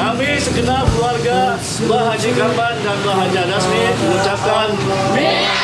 kami segenap keluarga Mbah Haji Kamban dan Mbah Haji Adasmi mengucapkan Bila